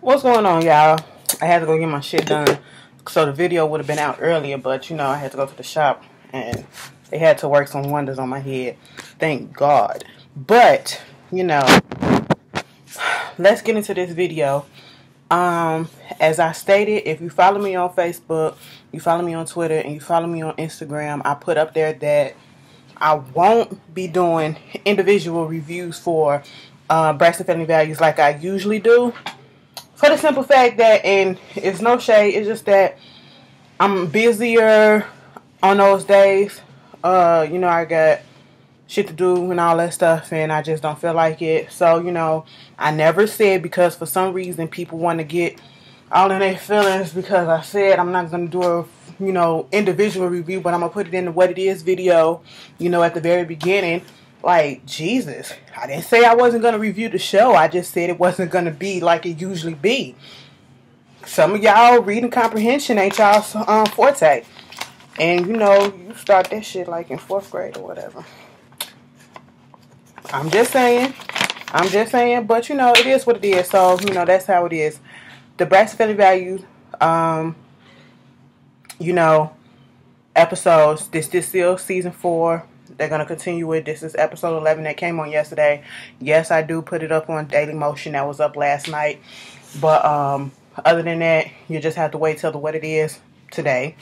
What's going on, y'all? I had to go get my shit done. So the video would have been out earlier, but you know, I had to go to the shop and they had to work some wonders on my head. Thank God. But, you know, let's get into this video. Um, as I stated, if you follow me on Facebook, you follow me on Twitter, and you follow me on Instagram, I put up there that I won't be doing individual reviews for uh, Braxton Family Values like I usually do. For the simple fact that, and it's no shade, it's just that I'm busier on those days. Uh, you know, I got shit to do and all that stuff, and I just don't feel like it. So, you know, I never said because for some reason people want to get all in their feelings because I said I'm not going to do a, you know, individual review, but I'm going to put it in the what it is video, you know, at the very beginning like Jesus. I didn't say I wasn't going to review the show. I just said it wasn't going to be like it usually be. Some of y'all reading comprehension ain't y'all um, forte. And you know, you start that shit like in fourth grade or whatever. I'm just saying. I'm just saying. But you know, it is what it is. So, you know, that's how it is. The Braxton Family Values, um, you know, episodes. This this still season four. They're going to continue with this is episode 11 that came on yesterday. Yes, I do put it up on Daily Motion. That was up last night. But um, other than that, you just have to wait till the what it is today.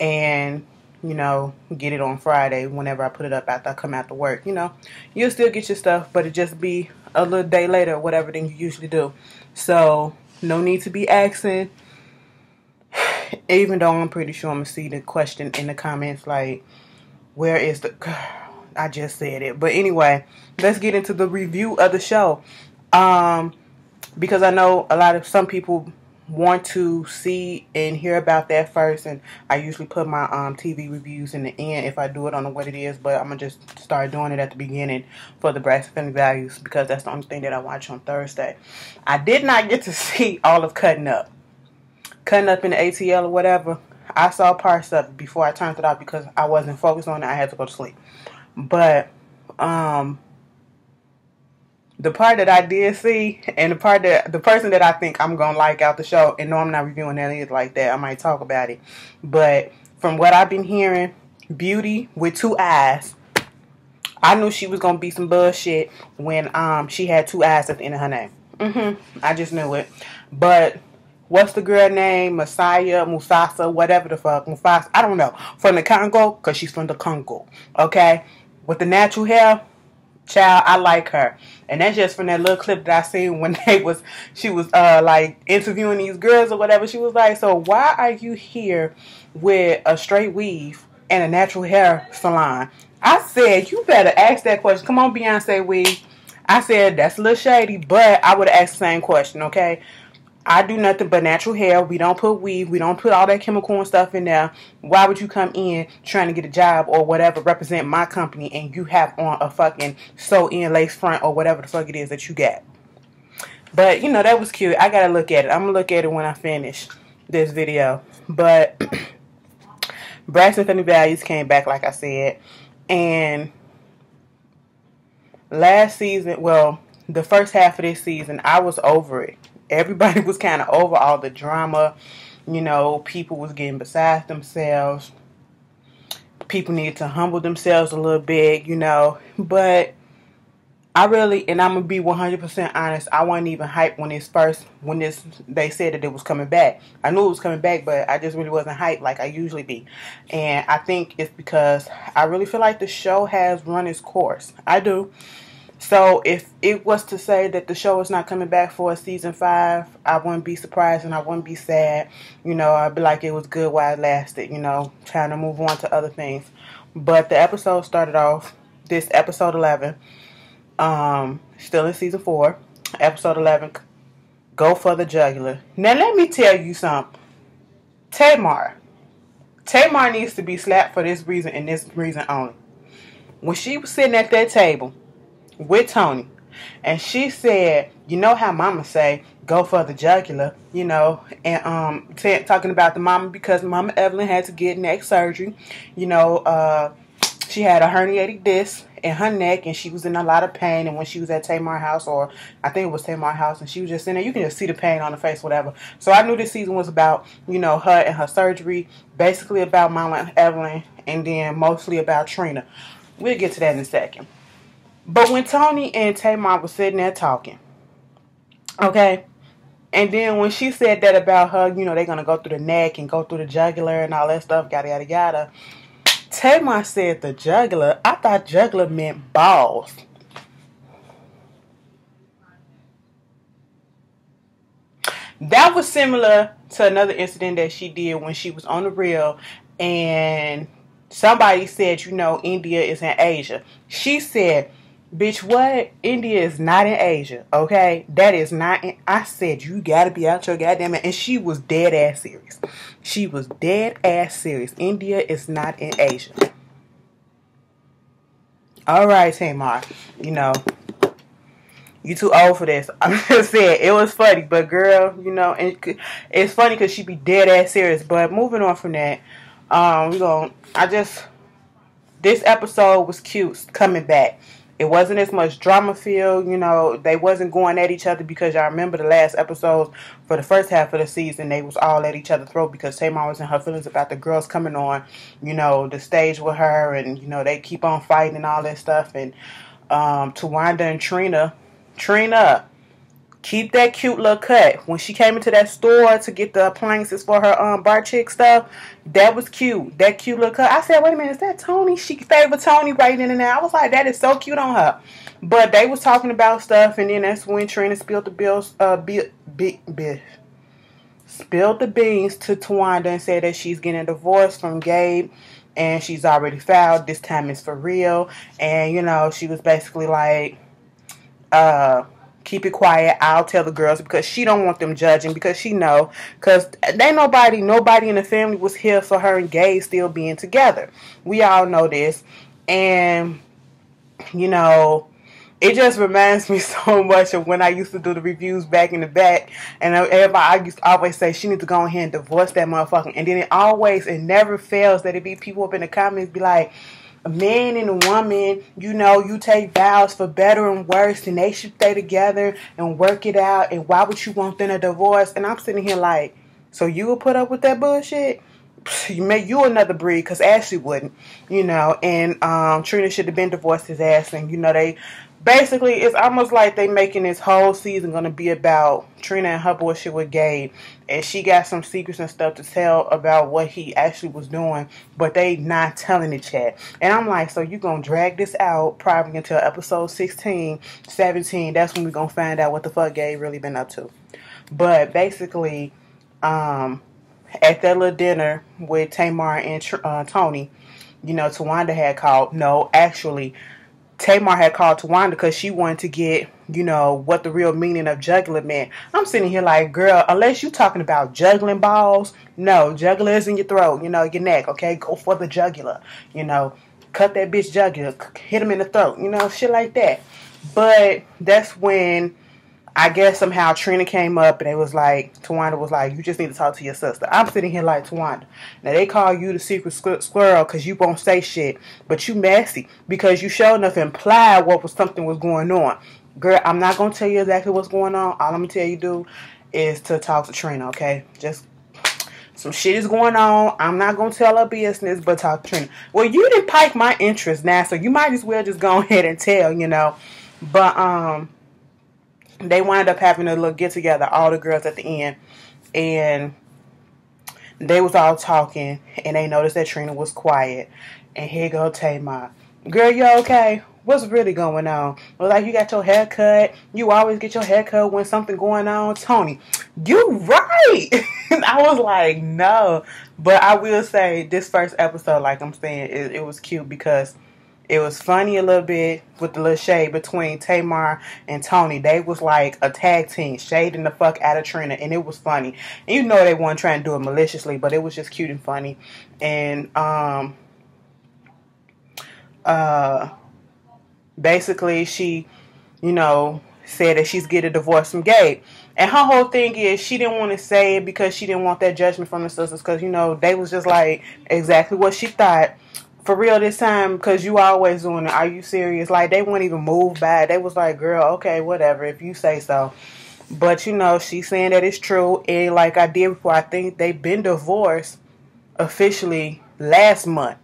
And, you know, get it on Friday whenever I put it up after I come out to work. You know, you'll still get your stuff, but it just be a little day later whatever than you usually do. So, no need to be asking. Even though I'm pretty sure I'm to see the question in the comments like, where is the I just said it. But anyway, let's get into the review of the show. Um because I know a lot of some people want to see and hear about that first and I usually put my um, TV reviews in the end if I do it on what it is but I'm gonna just start doing it at the beginning for the Braxton Family Values because that's the only thing that I watch on Thursday. I did not get to see all of Cutting Up. Cutting Up in the ATL or whatever. I saw parts of it before I turned it off because I wasn't focused on it. I had to go to sleep. But um the part that I did see and the part that the person that I think I'm gonna like out the show, and no I'm not reviewing that like that. I might talk about it. But from what I've been hearing, Beauty with two eyes. I knew she was gonna be some bullshit when um she had two eyes at the end of her name. Mm-hmm. I just knew it. But what's the girl name? Messiah, Musasa, whatever the fuck. Mufasa, I don't know. From the Congo, because she's from the Congo. Okay? With the natural hair, child, I like her. And that's just from that little clip that I seen when they was, she was uh like interviewing these girls or whatever. She was like, so why are you here with a straight weave and a natural hair salon? I said, you better ask that question. Come on, Beyonce weave. I said, that's a little shady, but I would ask the same question, okay? I do nothing but natural hair. We don't put weave. We don't put all that chemical and stuff in there. Why would you come in trying to get a job or whatever, represent my company, and you have on a fucking sew in lace front or whatever the fuck it is that you got? But, you know, that was cute. I gotta look at it. I'm gonna look at it when I finish this video. But, Braxton Family Values came back, like I said. And last season, well, the first half of this season, I was over it everybody was kind of over all the drama. You know, people was getting beside themselves. People needed to humble themselves a little bit, you know. But I really, and I'm gonna be 100% honest. I wasn't even hyped when this first, when this they said that it was coming back. I knew it was coming back, but I just really wasn't hyped like I usually be. And I think it's because I really feel like the show has run its course. I do. So if it was to say that the show is not coming back for a season five, I wouldn't be surprised and I wouldn't be sad. You know, I'd be like it was good while it lasted, you know, trying to move on to other things. But the episode started off this episode eleven, um, still in season four. Episode eleven, go for the jugular. Now let me tell you something. Tamar. Tamar needs to be slapped for this reason and this reason only. When she was sitting at that table with Toni. And she said, you know how mama say, go for the jugular, you know, and um t- talking about the mama because mama Evelyn had to get neck surgery. You know, uh she had a herniated disc in her neck and she was in a lot of pain and when she was at Tamar house or I think it was Tamar house and she was just in there you can just see the pain on the face whatever so I knew this season was about you know her and her surgery basically about Mama Evelyn and then mostly about Trina we'll get to that in a second but when Toni and Tamar was sitting there talking okay and then when she said that about her, you know, they're gonna go through the neck and go through the jugular and all that stuff, yada yada yada. Tamar said the jugular. I thought jugular meant balls. That was similar to another incident that she did when she was on the real and somebody said, you know, India is in Asia. She said, bitch, what? India is not in Asia, okay? That is not in, I said, you gotta be out your goddamn And she was dead ass serious. She was dead ass serious. India is not in Asia. All right, Tamar. You know, you too old for this. I'm just saying it was funny, but girl, you know, and it's funny because she be dead ass serious. But moving on from that, um, we going I just this episode was cute coming back. It wasn't as much drama feel, you know, they wasn't going at each other because y'all remember the last episodes for the first half of the season, they was all at each other's throat because Tamar was in her feelings about the girls coming on, you know, the stage with her and, you know, they keep on fighting and all that stuff. And um Towanda and Trina Trina keep that cute little cut. When she came into that store to get the appliances for her um bar chick stuff, that was cute. That cute little cut. I said, wait a minute, is that Toni? She favored Toni right in and there. I was like, that is so cute on her. But they was talking about stuff, and then that's when Trina spilled the bills, uh, be, be, be, spilled the beans to Towanda and said that she's getting a divorce from Gabe. And she's already filed. This time it's for real. And, you know, she was basically like, uh, keep it quiet. I'll tell the girls because she don't want them judging because she know because they nobody nobody in the family was here for her and Gabe still being together. We all know this, and you know. It just reminds me so much of when I used to do the reviews back in the back, and everybody I used to always say she needs to go ahead and divorce that motherfucker. And then it always, it never fails that it be people up in the comments be like, a man and a woman, you know, you take vows for better and worse, and they should stay together and work it out. And why would you want them a divorce? And I'm sitting here like, so you would put up with that bullshit? You make you another breed because Ashley wouldn't, you know. And um, Trina should have been divorced his ass, and you know they basically it's almost like they making this whole season gonna be about Trina and her bullshit with Gabe, and she got some secrets and stuff to tell about what he actually was doing, but they not telling it yet. And I'm like, so you gonna drag this out probably until episode 16, 17. That's when we gonna find out what the fuck Gabe really been up to. But basically, um, at that little dinner with Tamar and uh, Toni, you know, Towanda had called. No, actually Tamar had called Towanda because she wanted to get, you know, what the real meaning of juggling meant. I'm sitting here like, girl, unless you're talking about juggling balls, no, jugular is in your throat, you know, your neck, okay? Go for the jugular, you know, cut that bitch jugular, hit him in the throat, you know, shit like that. But that's when I guess somehow Trina came up and it was like, Towanda was like, you just need to talk to your sister. I'm sitting here like, Towanda. Now they call you the secret squirrel because you won't say shit, but you messy because you sure enough implied what was something was going on. Girl, I'm not going to tell you exactly what's going on. All I'm going to tell you do is to talk to Trina, okay? Just some shit is going on. I'm not gonna tell her business, but talk to Trina. Well, you didn't pique my interest now, so you might as well just go ahead and tell, you know. But um they wind up having a little get together, all the girls at the end, and they was all talking, and they noticed that Trina was quiet. And here go Tamar. Girl, you okay? What's really going on? Well, like you got your hair cut. You always get your hair cut when something going on. Toni, you right. I was like, no. But I will say this first episode, like I'm saying, it, it was cute because it was funny a little bit with the little shade between Tamar and Toni. They was like a tag team, shading the fuck out of Trina, and it was funny. And you know they weren't trying to do it maliciously, but it was just cute and funny. And um, uh, basically she, you know, said that she's getting a divorce from Gabe. And her whole thing is she didn't want to say it because she didn't want that judgment from the sisters because, you know, they was just like exactly what she thought for real this time because you always doing it. Are you serious? Like they wouldn't even move back. They was like, girl, okay, whatever, if you say so. But you know, she's saying that it's true. And like I did before, I think they've been divorced officially last month.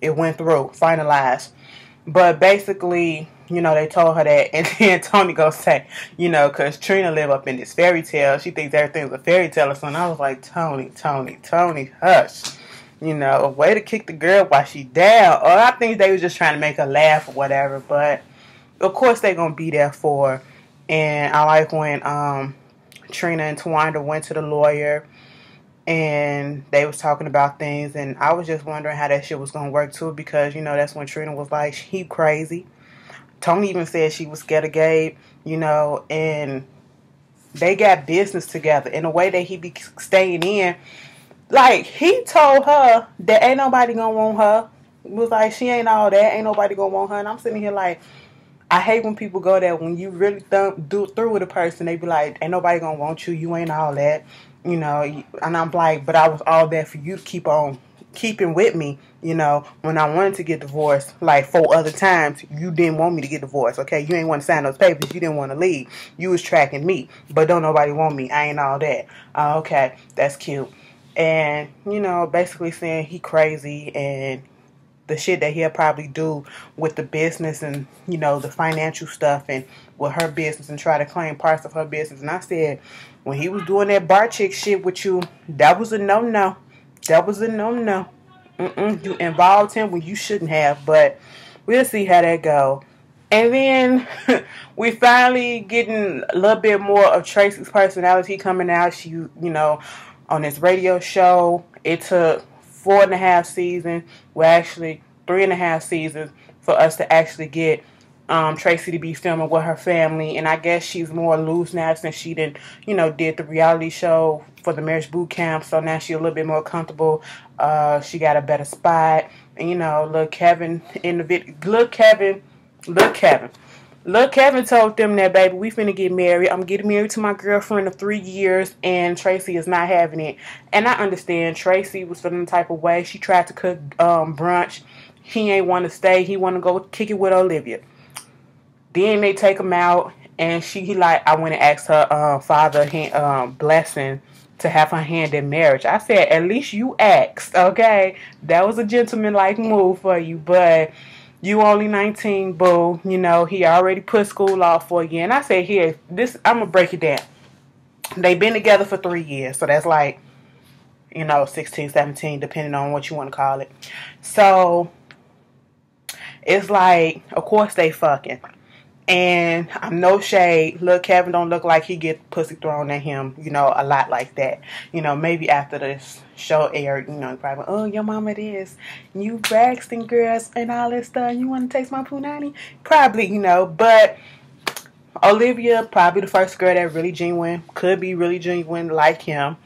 It went through, finalized. But basically, you know, they told her that, and then Toni go say, you know, because Trina live up in this fairy tale. She thinks everything's a fairy tale or something. I was like, Toni, Toni, Toni, hush. You know, a way to kick the girl while she down. Or I think they was just trying to make her laugh or whatever. But of course they gonna be there for. Her. And I like when um, Trina and Towanda went to the lawyer and they was talking about things and I was just wondering how that shit was gonna work too because you know that's when Trina was like he crazy. Toni even said she was scared of Gabe, you know, and they got business together in a way that he be staying in. Like he told her that ain't nobody gonna want her. It was like she ain't all that, ain't nobody gonna want her. And I'm sitting here like, I hate when people go that when you really do through with a person. They be like, ain't nobody gonna want you. You ain't all that, you know. And I'm like, but I was all that for you to keep on keeping with me, you know, when I wanted to get divorced, like four other times, you didn't want me to get divorced, okay? You ain't want to sign those papers. You didn't want to leave. You was tracking me, but don't nobody want me. I ain't all that. Uh, okay, that's cute. And, you know, basically saying he crazy and the shit that he'll probably do with the business and, you know, the financial stuff and with her business and try to claim parts of her business. And I said, when he was doing that bar chick shit with you, that was a no-no. That was a no-no. Mm-mm. You involved him when you shouldn't have, but we'll see how that go. And then we finally getting a little bit more of Traci's personality coming out. She, you know, on this radio show. It took four and a half seasons, well, actually three and a half seasons, for us to actually get um, Traci to be filming with her family. And I guess she's more loose now since she didn't, you know, did the reality show for the marriage boot camp. So now she's a little bit more comfortable. Uh, she got a better spot. And, you know, look, Kevin in the video, look, Kevin, look, Kevin. Look, Kevin told them that, baby, we finna get married. I'm getting married to my girlfriend of three years, and Traci is not having it. And I understand Traci was feeling the type of way. She tried to cook um, brunch. He ain't want to stay. He want to go kick it with Olivia. Then they take him out, and she he like I went and asked her uh, father um, blessing to have her hand in marriage. I said at least you asked, okay? That was a gentleman like move for you, but you only 19, boo. You know, he already put school off for you. And I said, here, this, I'm going to break it down. They've been together for three years. So that's like, you know, 16, 17, depending on what you want to call it. So it's like, of course they fucking. And I'm no shade. Look, Kevin don't look like he get pussy thrown at him, you know, a lot like that. You know, maybe after this show aired, you know, probably, oh, your mama this, you Braxton girls and all this stuff. You want to taste my punani? Probably, you know, but Olivia, probably the first girl that really genuine, could be really genuine like him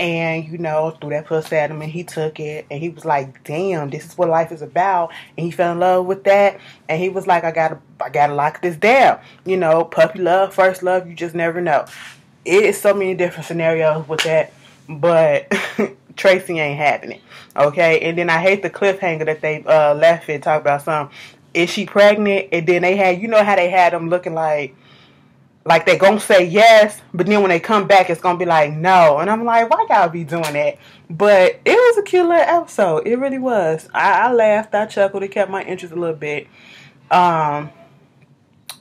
and you know threw that pussy at him and he took it and he was like damn this is what life is about. And he fell in love with that and he was like i gotta i gotta lock this down. You know puppy love first love you just never know. It is so many different scenarios with that but tracy ain't it okay? And then i hate the cliffhanger that they uh left it talk about some is she pregnant? And then they had you know how they had them looking like like they gonna say yes, but then when they come back, it's gonna be like no. And I'm like, why y'all be doing that? But it was a cute little episode. It really was. I, I laughed, I chuckled, it kept my interest a little bit. Um,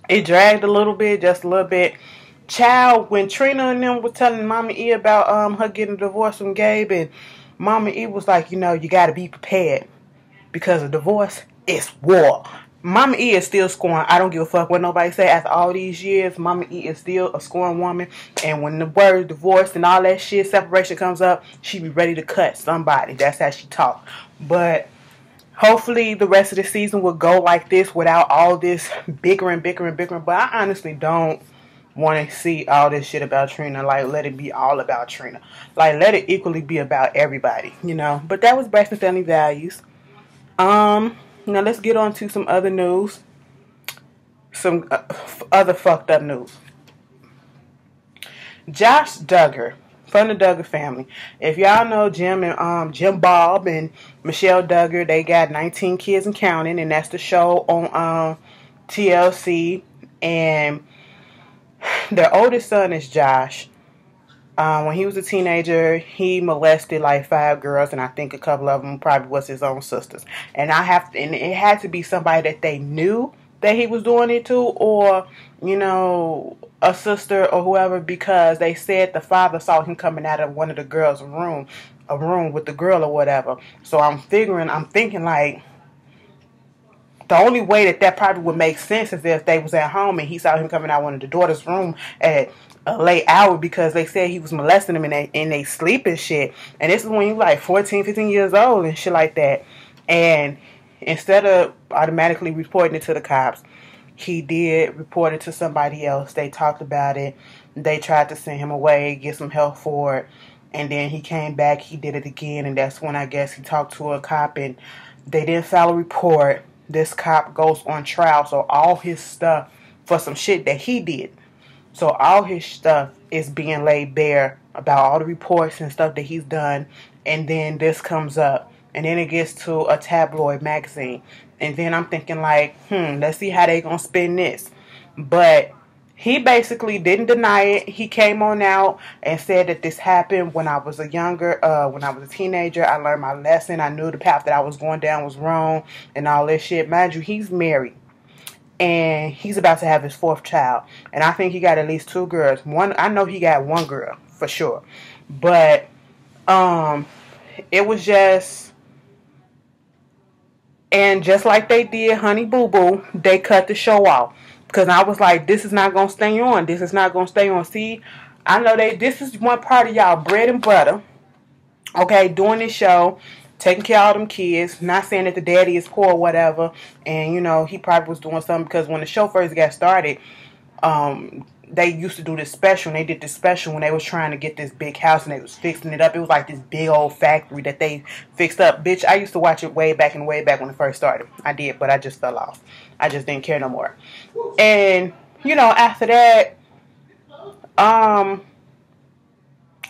it dragged a little bit, just a little bit. Child, when Trina and them were telling Mama E about um her getting divorced from Gabe, and Mama E was like, you know, you got to be prepared because a divorce is war. Mama E is still scoring. I don't give a fuck what nobody say. After all these years, Mama E is still a scoring woman. And when the word divorce and all that shit, separation comes up, she be ready to cut somebody. That's how she talk. But hopefully the rest of the season will go like this without all this bickering, bickering, bickering. But I honestly don't want to see all this shit about Trina. Like, let it be all about Trina. Like, let it equally be about everybody, you know. But that was Braxton Family Values. Um... Now let's get on to some other news. Some uh, other fucked up news. Josh Duggar from the Duggar family. If y'all know Jim and um Jim Bob and Michelle Duggar, they got 19 kids and counting, and that's the show on um TLC. And their oldest son is Josh. Um, when he was a teenager, he molested like five girls, and I think a couple of them probably was his own sisters. And I have, and it had to be somebody that they knew that he was doing it to, or you know, a sister or whoever, because they said the father saw him coming out of one of the girls' room, a room with the girl or whatever. So I'm figuring, I'm thinking like. The only way that that probably would make sense is if they was at home and he saw him coming out one of the daughter's room at a late hour because they said he was molesting them and they, and they sleep and shit. And this is when you like 14, 15 years old and shit like that. And instead of automatically reporting it to the cops, he did report it to somebody else. They talked about it. They tried to send him away, get some help for it. And then he came back, he did it again. And that's when I guess he talked to a cop and they didn't file a report. This cop goes on trial. So all his stuff for some shit that he did so all his stuff is being laid bare about all the reports and stuff that he's done. And then this comes up. And then it gets to a tabloid magazine. And then I'm thinking like, hmm, let's see how they gonna spin this. But he basically didn't deny it. He came on out and said that this happened when I was a younger, uh, when I was a teenager. I learned my lesson. I knew the path that I was going down was wrong and all this shit. Mind you, he's married and he's about to have his fourth child. And I think he got at least two girls. One, I know he got one girl for sure, but um, it was just, and just like they did Honey Boo Boo, they cut the show off because I was like, this is not gonna stay on. This is not gonna stay on. See, I know they. This is one part of y'all bread and butter. Okay, doing this show taking care of them kids. Not saying that the daddy is poor or whatever. And, you know, he probably was doing something because when the show first got started, um, they used to do this special and they did this special when they was trying to get this big house and they was fixing it up. It was like this big old factory that they fixed up. Bitch, I used to watch it way back and way back when it first started. I did, but I just fell off. I just didn't care no more. And, you know, after that, um,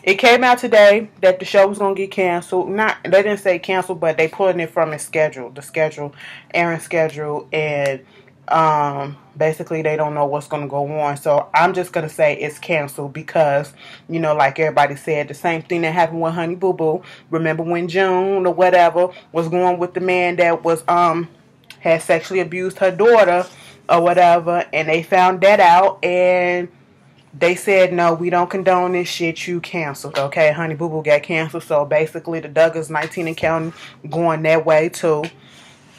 it came out today that the show was gonna get canceled. Not they didn't say canceled, but they pulling it from its schedule, the schedule, Aaron's schedule, and um, basically they don't know what's gonna go on. So I'm just gonna say it's canceled because you know, like everybody said, the same thing that happened with Honey Boo Boo. Remember when June or whatever was going with the man that was um had sexually abused her daughter or whatever, and they found that out and they said no, we don't condone this shit. You canceled, okay? Honey Boo Boo got canceled, so basically the Duggars 19 and counting going that way too.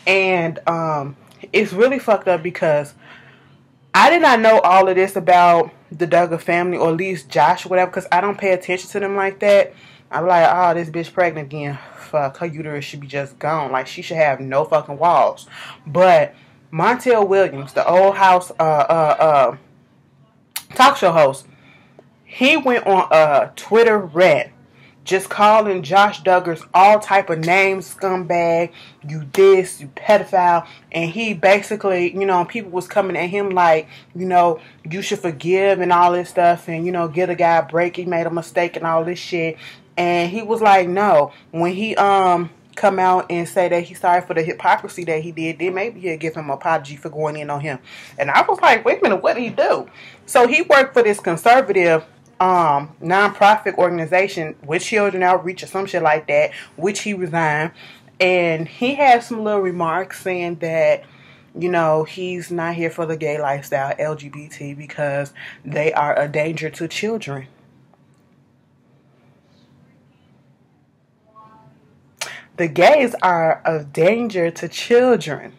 And um, it's really fucked up because I did not know all of this about the Duggar family, or at least Josh, whatever, because I don't pay attention to them like that. I'm like, oh, this bitch pregnant again. Fuck, her uterus should be just gone. Like she should have no fucking walls. But Montel Williams, the old house, uh, uh, uh talk show host, he went on a Twitter rant just calling Josh Duggars all type of names, scumbag, you this, you pedophile, and he basically, you know, people was coming at him like, you know, you should forgive and all this stuff, and you know, get a guy a break, he made a mistake and all this shit, and he was like, no, when he um come out and say that he's sorry for the hypocrisy that he did, then maybe he'll give him an apology for going in on him. And I was like, wait a minute, what did he do? So he worked for this conservative um nonprofit organization with children outreach or some shit like that, which he resigned. And he had some little remarks saying that you know, he's not here for the gay lifestyle, LGBT, because they are a danger to children. The gays are a danger to children.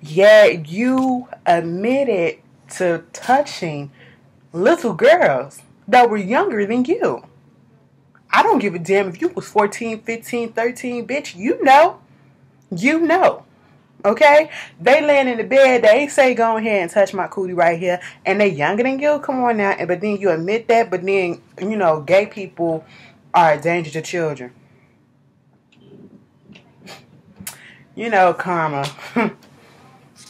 Yet you admitted to touching little girls that were younger than you. I don't give a damn if you was 14, 15, 13, bitch. You know. You know. Okay? They laying in the bed, they say go ahead and touch my cootie right here. And they younger than you. Come on now. And But then you admit that, but then, you know, gay people are a danger to children. You know, karma.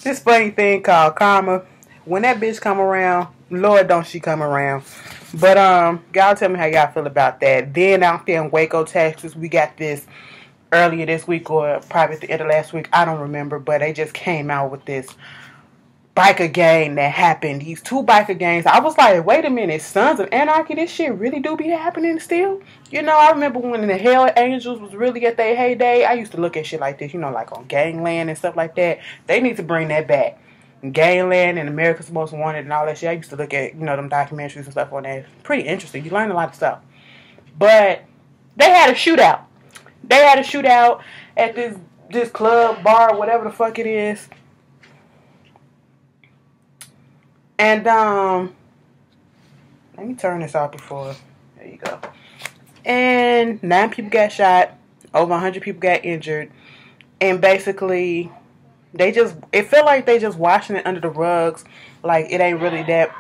this funny thing called karma. When that bitch come around, Lord, don't she come around. But um, y'all tell me how y'all feel about that. Then out there in Waco, Texas, we got this earlier this week or probably at the end of last week. I don't remember, but they just came out with this biker gang that happened. These two biker gangs. I was like, wait a minute, Sons of Anarchy, this shit really do be happening still? You know, I remember when the Hell Angels was really at their heyday. I used to look at shit like this, you know, like on Gangland and stuff like that. They need to bring that back. Gangland and America's Most Wanted and all that shit. I used to look at, you know, them documentaries and stuff on that. Pretty interesting. You learn a lot of stuff. But they had a shootout. They had a shootout at this this club, bar, whatever the fuck it is. And um let me turn this off before there you go. And nine people got shot, over hundred people got injured, and basically they just it felt like they just washing it under the rugs, like it ain't really that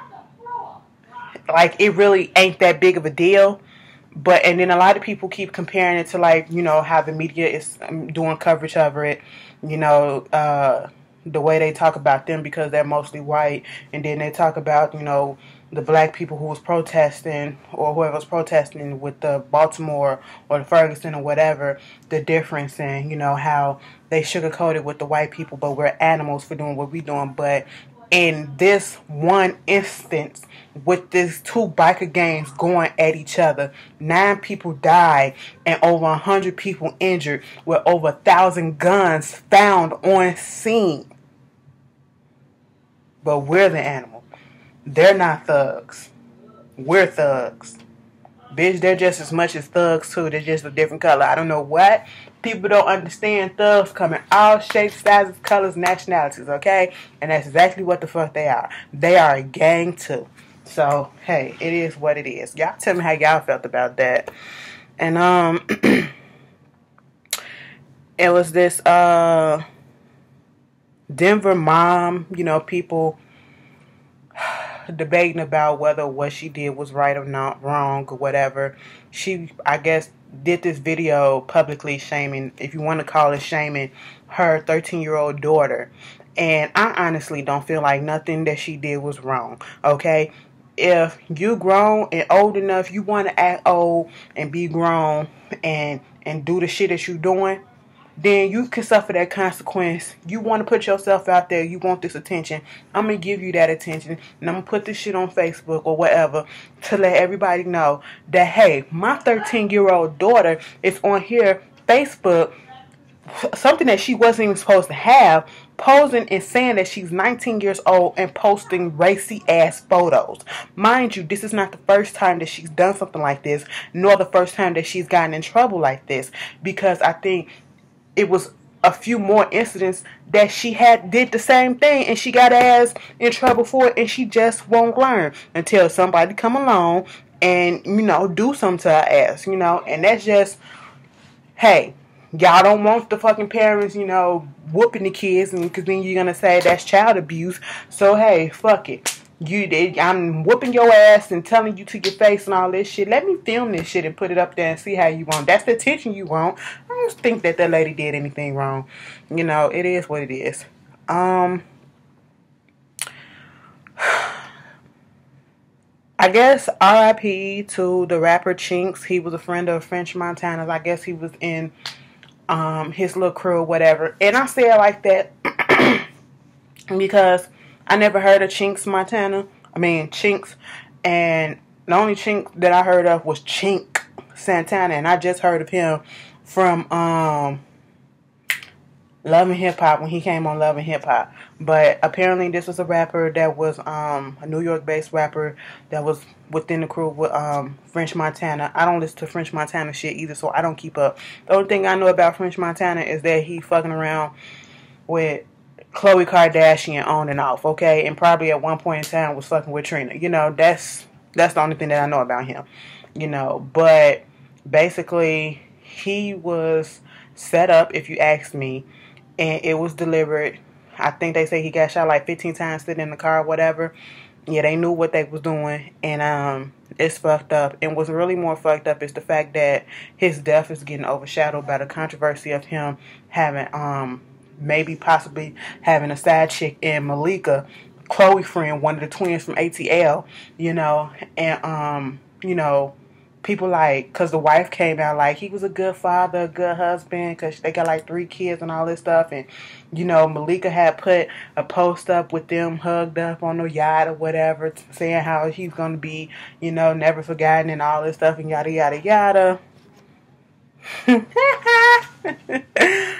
like it really ain't that big of a deal. But and then a lot of people keep comparing it to like you know how the media is um, doing coverage of it, you know, uh, the way they talk about them because they're mostly white, and then they talk about you know the black people who was protesting or whoever was protesting with the Baltimore or the Ferguson or whatever, the difference in, you know, how they sugarcoated with the white people, but we're animals for doing what we're doing. But in this one instance, with these two biker gangs going at each other, nine people died and over a hundred people injured, with over a thousand guns found on scene. But we're the animal. They're not thugs. We're thugs. Bitch, they're just as much as thugs too. They're just a different color. I don't know what. People don't understand thugs come in all shapes, sizes, colors, nationalities, okay? And that's exactly what the fuck they are. They are a gang too. So, hey, it is what it is. Y'all tell me how y'all felt about that. And um it was this uh Denver mom, you know, people debating about whether what she did was right or not wrong or whatever. She, I guess, did this video publicly shaming, if you want to call it shaming, her 13 year old daughter. And I honestly don't feel like nothing that she did was wrong. Okay? If you grown and old enough, you want to act old and be grown and and do the shit that you're doing, then you can suffer that consequence. You want to put yourself out there. You want this attention. I'm going to give you that attention. And I'm going to put this shit on Facebook or whatever to let everybody know that, hey, my 13 year old daughter is on here, Facebook, something that she wasn't even supposed to have, posing and saying that she's 19 years old and posting racy ass photos. Mind you, this is not the first time that she's done something like this, nor the first time that she's gotten in trouble like this. Because I think it was a few more incidents that she had did the same thing and she got ass in trouble for it and she just won't learn until somebody come along and you know do something to her ass you know? And that's just hey y'all don't want the fucking parents you know whooping the kids and because then you're gonna say that's child abuse. So hey fuck it you did I'm whooping your ass and telling you to your face and all this shit. Let me film this shit and put it up there and see how you want. That's the attention you want. I don't think that that lady did anything wrong. You know, it is what it is. Um, I guess RIP to the rapper Chinx. He was a friend of French Montana's. I guess he was in um his little crew or whatever. And I say it like that because I never heard of Chinx, Montana. I mean Chinx. and the only Chink that I heard of was Chink Santana, and I just heard of him from um Love and Hip Hop when he came on Love and Hip Hop. But apparently this was a rapper that was um a New York based rapper that was within the crew with um French Montana. I don't listen to French Montana shit either, so I don't keep up. The only thing I know about French Montana is that he fucking around with Khloe Kardashian on and off, okay, and probably at one point in time was fucking with Trina. You know, that's that's the only thing that I know about him. You know, but basically he was set up, if you ask me, and it was delivered. I think they say he got shot like 15 times sitting in the car whatever. Yeah, they knew what they was doing, and um, it's fucked up. And what's really more fucked up is the fact that his death is getting overshadowed by the controversy of him having um maybe possibly having a side chick in Malika Khloe friend, one of the twins from ATL, you know, and um, you know, people like, cause the wife came out like he was a good father, a good husband, cause they got like three kids and all this stuff, and you know, Malika had put a post up with them hugged up on the yacht or whatever, saying how he's gonna be, you know, never forgotten and all this stuff and yada yada yada.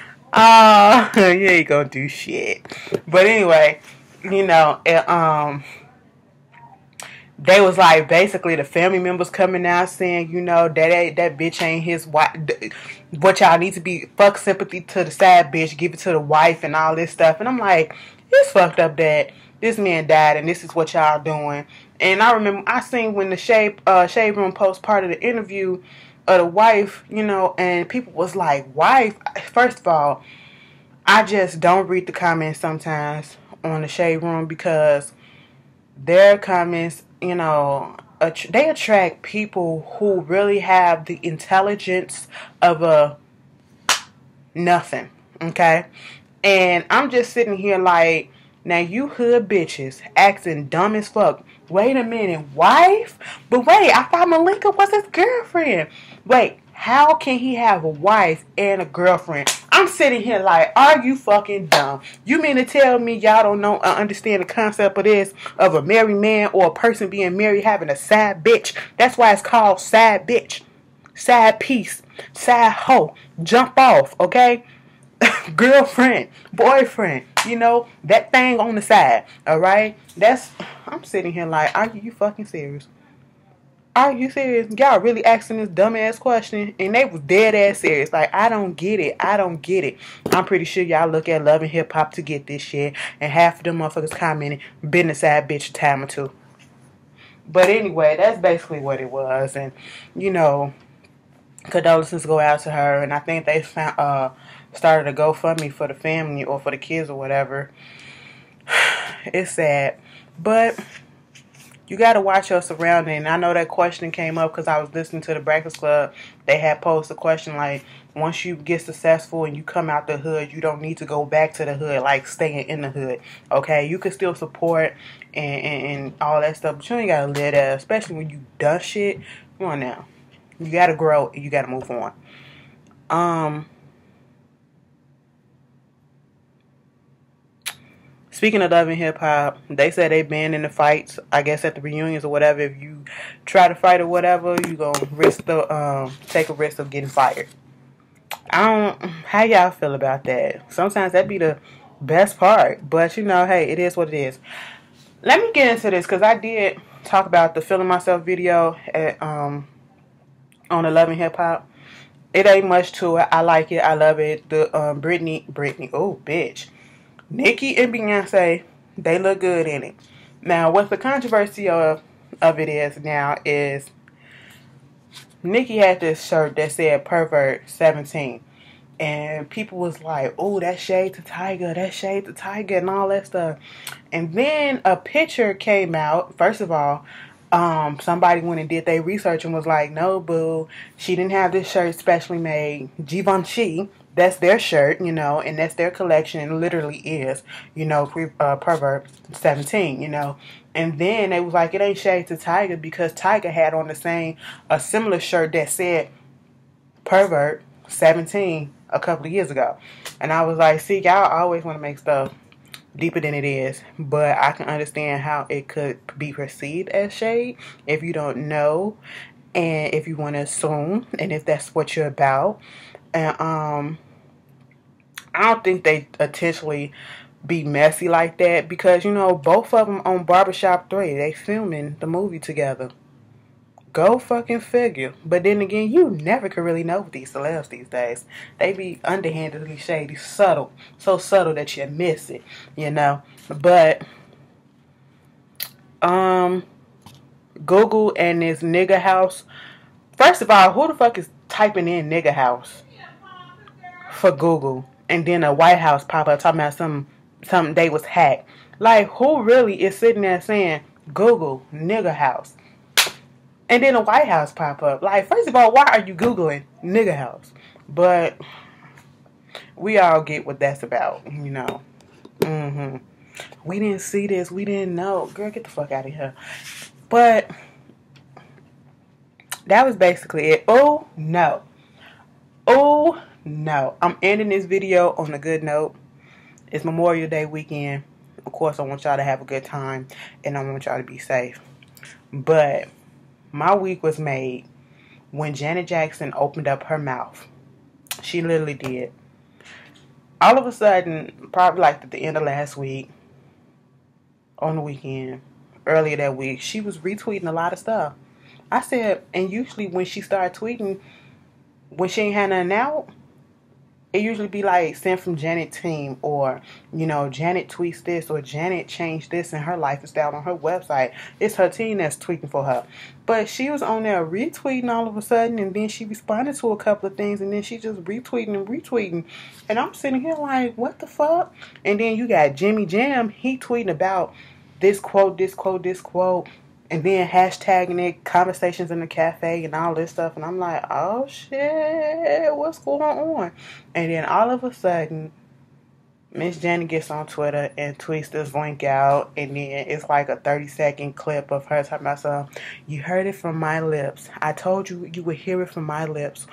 oh, you ain't gonna do shit. But anyway, you know, it, um, they was like basically the family members coming out saying, you know, that that, that bitch ain't his wife. What y'all need to be fuck sympathy to the sad bitch, give it to the wife and all this stuff. And I'm like, it's fucked up that this man died and this is what y'all doing. And I remember I seen when the shade uh, shade room post part of the interview of the wife, you know, and people was like, wife. First of all, I just don't read the comments sometimes on the shade room because their comments, you know, they attract people who really have the intelligence of a nothing. Okay, and I'm just sitting here like, now you hood bitches acting dumb as fuck. Wait a minute, wife? But wait, I thought Malika was his girlfriend. Wait, how can he have a wife and a girlfriend? I'm sitting here like, are you fucking dumb? You mean to tell me y'all don't know, uh, understand the concept of this, of a married man or a person being married having a sad bitch? That's why it's called sad bitch. Sad piece. Sad hoe. Jump off, okay? Girlfriend, boyfriend, you know, that thing on the side, alright? That's, I'm sitting here like, are you fucking serious? Are you serious? Y'all really asking this dumbass question? And they was dead ass serious. Like, I don't get it. I don't get it. I'm pretty sure y'all look at Love and Hip Hop to get this shit. And half of them motherfuckers commenting, been a sad bitch a time or two. But anyway, that's basically what it was. And, you know, condolences go out to her. And I think they found, uh, started a GoFundMe for me for the family or for the kids or whatever. It's sad. But you got to watch your surrounding. I know that question came up because I was listening to the Breakfast Club. They had posed a question like, once you get successful and you come out the hood, you don't need to go back to the hood, like staying in the hood. Okay, you can still support and, and, and all that stuff, but you ain't gotta live that, especially when you done shit. Come on now, you gotta grow. You gotta move on. Um. Speaking of love and hip hop, they said they banned in the fights. I guess at the reunions or whatever. If you try to fight or whatever, you gonna risk the um take a risk of getting fired. I don't. How y'all feel about that? Sometimes that be the best part, but you know, hey, it is what it is. Let me get into this because I did talk about the feeling myself video at um on the Love and Hip Hop. It ain't much to it. I like it. I love it. The um Brittany, Brittany, oh bitch. Nicki and Beyonce, they look good in it. Now, what the controversy of, of it is now is Nicki had this shirt that said pervert 17. And people was like, oh, that shade to Tyga, that shade to Tyga, and all that stuff. And then a picture came out. First of all, um, somebody went and did their research and was like, no, boo, she didn't have this shirt specially made. Givenchy that's their shirt, you know, and that's their collection. And literally is, you know, pre, uh, pervert seventeen, you know. And then they was like, it ain't shade to Tyga because Tyga had on the same a similar shirt that said pervert seventeen a couple of years ago. And I was like, see, y'all always want to make stuff deeper than it is, but I can understand how it could be perceived as shade if you don't know and if you want to assume and if that's what you're about and um I don't think they intentionally be messy like that because you know both of them on Barbershop 3 they filming the movie together. Go fucking figure. But then again you never can really know with these celebs these days. They be underhandedly shady subtle so subtle that you miss it you know. But um Google and this nigga house first of all who the fuck is typing in nigga house for Google, and then a White House pop up talking about some something they was hacked. Like, who really is sitting there saying Google nigga house? And then a White House pop up. Like, first of all, why are you Googling nigga house? But we all get what that's about, you know. Mm-hmm. we didn't see this, we didn't know. Girl, get the fuck out of here. But that was basically it. Oh no. Oh no. I'm ending this video on a good note. It's Memorial Day weekend. Of course, I want y'all to have a good time and I want y'all to be safe. But my week was made when Janet Jackson opened up her mouth. She literally did. All of a sudden, probably like at the end of last week, on the weekend, earlier that week, she was retweeting a lot of stuff. I said, and usually when she started tweeting, when she ain't had nothing out, it usually be like sent from Janet team or you know Janet tweets this or Janet changed this in her lifestyle on her website. It's her team that's tweeting for her. But she was on there retweeting all of a sudden and then she responded to a couple of things and then she just retweeting and retweeting. And I'm sitting here like, what the fuck? And then you got Jimmy Jam, he tweeting about this quote, this quote, this quote and then hashtagging it conversations in the cafe and all this stuff and i'm like oh shit what's going on? And then all of a sudden miss jenny gets on twitter and tweets this link out and then it's like a 30 second clip of her talking about something you heard it from my lips. I told you you would hear it from my lips.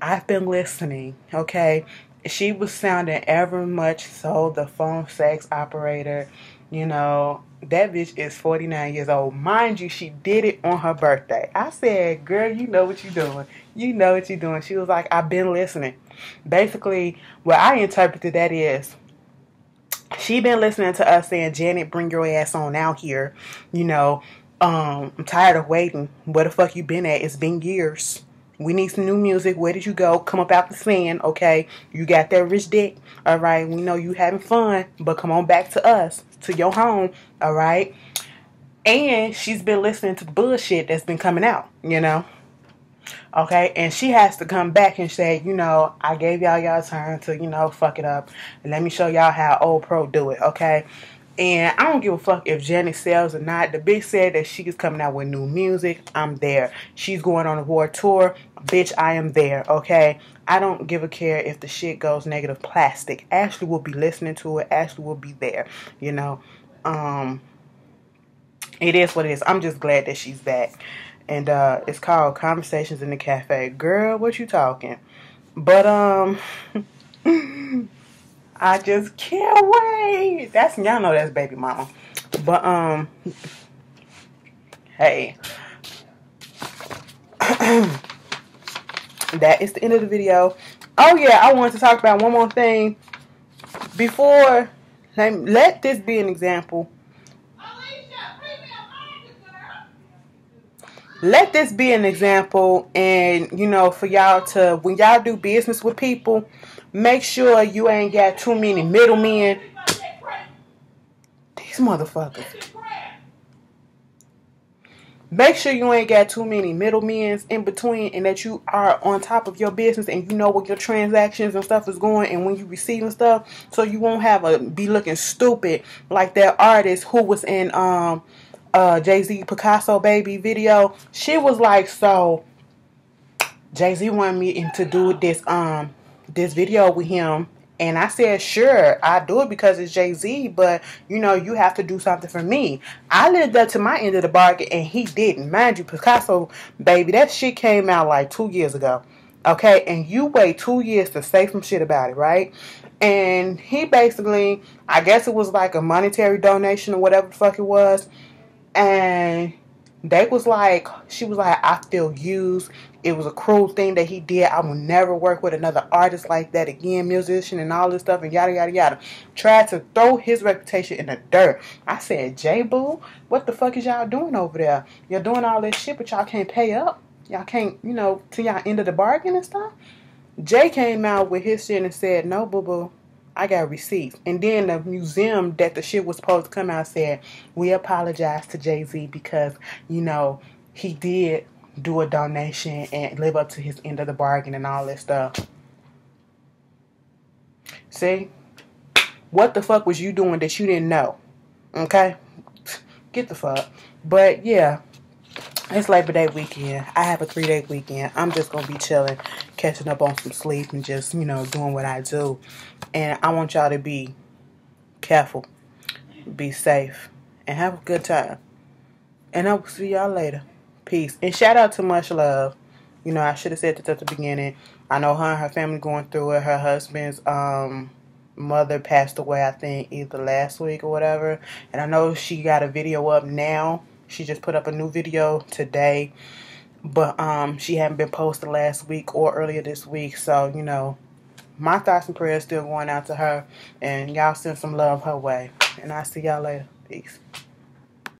I've been listening okay? She was sounding ever much so the phone sex operator you know that bitch is 49 years old. Mind you, she did it on her birthday. I said, girl, you know what you're doing. You know what you're doing. She was like, I've been listening. Basically, what I interpreted that is, she been listening to us saying, Janet, bring your ass on out here. You know, um, I'm tired of waiting. Where the fuck you been at? It's been years. We need some new music. Where did you go? Come up out the sand, okay? You got that rich dick, all right? We know you having fun, but come on back to us, to your home, all right? And she's been listening to bullshit that's been coming out, you know? Okay, and she has to come back and say, you know, I gave y'all y'all time to, you know, fuck it up. And let me show y'all how old pro do it, okay? And I don't give a fuck if Janet sells or not. The bitch said that she's coming out with new music. I'm there. She's going on a war tour. Bitch, I am there, okay? I don't give a care if the shit goes negative plastic. Ashley will be listening to it. Ashley will be there, you know. Um, it is what it is. I'm just glad that she's back. And uh, it's called Conversations in the Cafe. Girl, what you talking? But, um... I just can't wait. That's y'all know that's baby mama. But um hey. that is the end of the video. Oh yeah, I wanted to talk about one more thing before let, this be an example. Let this be an example and you know for y'all to when y'all do business with people Make sure you ain't got too many middlemen. These motherfuckers. Make sure you ain't got too many middlemen in between and that you are on top of your business and you know what your transactions and stuff is going and when you receiving stuff so you won't have a be looking stupid like that artist who was in um uh Jay-Z Picasso baby video. She was like, so Jay-Z wanted me to do this um this video with him and I said, sure, I do it because it's Jay Z, but you know, you have to do something for me. I lived up to my end of the bargain and he didn't. Mind you, Picasso, baby, that shit came out like two years ago. Okay, and you wait two years to say some shit about it, right? And he basically, I guess it was like a monetary donation or whatever the fuck it was. And they was like, she was like, I feel used. It was a cruel thing that he did. I will never work with another artist like that again, musician and all this stuff and yada yada yada. Tried to throw his reputation in the dirt. I said, J Boo, what the fuck is y'all doing over there? You're doing all this shit, but y'all can't pay up. Y'all can't, you know, to y'all end of the bargain and stuff. Jay came out with his shit and said, No, boo boo. I got receipts. And then the museum that the shit was supposed to come out said, We apologize to Jay Z because, you know, he did do a donation and live up to his end of the bargain and all that stuff. See? What the fuck was you doing that you didn't know? Okay? Get the fuck. But yeah, it's Labor Day weekend. I have a three day weekend. I'm just gonna be chilling, catching up on some sleep, and just, you know, doing what I do. And I want y'all to be careful. Be safe. And have a good time. And I will see y'all later. Peace. And shout out to Much Love. You know, I should have said this at the beginning. I know her and her family going through it. Her husband's um mother passed away, I think, either last week or whatever. And I know she got a video up now. She just put up a new video today. But um she hadn't been posted last week or earlier this week. So, you know, my thoughts and prayers still going out to her. And y'all send some love her way. And I'll see y'all later. Peace.